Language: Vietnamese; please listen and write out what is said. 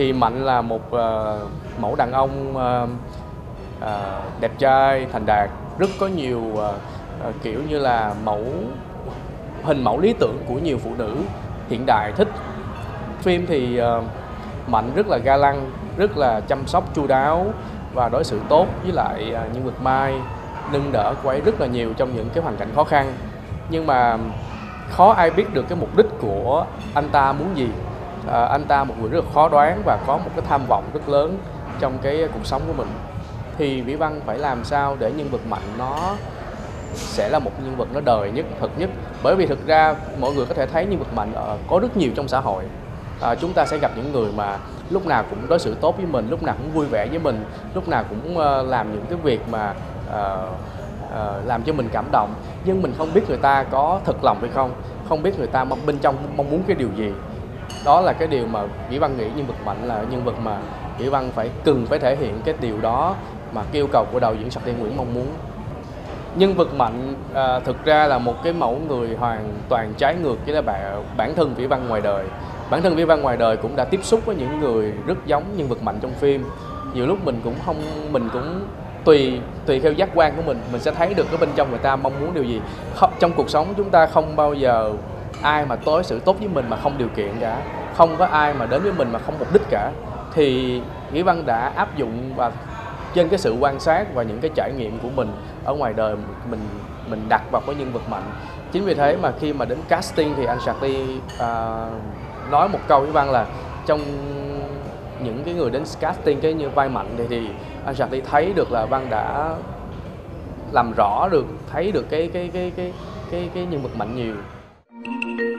thì mạnh là một uh, mẫu đàn ông uh, uh, đẹp trai thành đạt rất có nhiều uh, uh, kiểu như là mẫu hình mẫu lý tưởng của nhiều phụ nữ hiện đại. Thích phim thì uh, mạnh rất là ga lăng rất là chăm sóc chu đáo và đối xử tốt với lại uh, nhân vật mai nâng đỡ cô ấy rất là nhiều trong những cái hoàn cảnh khó khăn. Nhưng mà khó ai biết được cái mục đích của anh ta muốn gì à, anh ta một người rất là khó đoán và có một cái tham vọng rất lớn trong cái cuộc sống của mình. Thì vĩ văn phải làm sao để nhân vật mạnh nó sẽ là một nhân vật nó đời nhất thật nhất? Bởi vì thực ra mọi người có thể thấy nhân vật mạnh ờ, có rất nhiều trong xã hội. À, chúng ta sẽ gặp những người mà lúc nào cũng đối xử tốt với mình lúc nào cũng vui vẻ với mình lúc nào cũng uh, làm những cái việc mà uh, uh, làm cho mình cảm động. Nhưng mình không biết người ta có thật lòng hay không không biết người ta mong bên trong mong muốn cái điều gì đó là cái điều mà vĩ văn nghĩ nhân vật mạnh là nhân vật mà vĩ văn phải cần phải thể hiện cái điều đó mà yêu cầu của đạo diễn Sạc thiên Nguyễn mong muốn. Nhân vật mạnh à, thực ra là một cái mẫu người hoàn toàn trái ngược với là bản bản thân vĩ văn ngoài đời. Bản thân vĩ văn ngoài đời cũng đã tiếp xúc với những người rất giống nhân vật mạnh trong phim. Nhiều lúc mình cũng không mình cũng tùy tùy theo giác quan của mình mình sẽ thấy được cái bên trong người ta mong muốn điều gì. Không, trong cuộc sống chúng ta không bao giờ ai mà đối xử tốt với mình mà không điều kiện cả không có ai mà đến với mình mà không mục đích cả thì Nghĩa Văn đã áp dụng và trên cái sự quan sát và những cái trải nghiệm của mình ở ngoài đời mình mình đặt vào cái nhân vật mạnh. Chính vì thế mà khi mà đến casting thì anh Shakti uh, à, nói một câu với Văn là trong những cái người đến casting cái như vai mạnh thì, thì anh Shakti thấy được là Văn đã làm rõ được thấy được cái cái cái cái cái cái nhân vật mạnh nhiều. 嗯。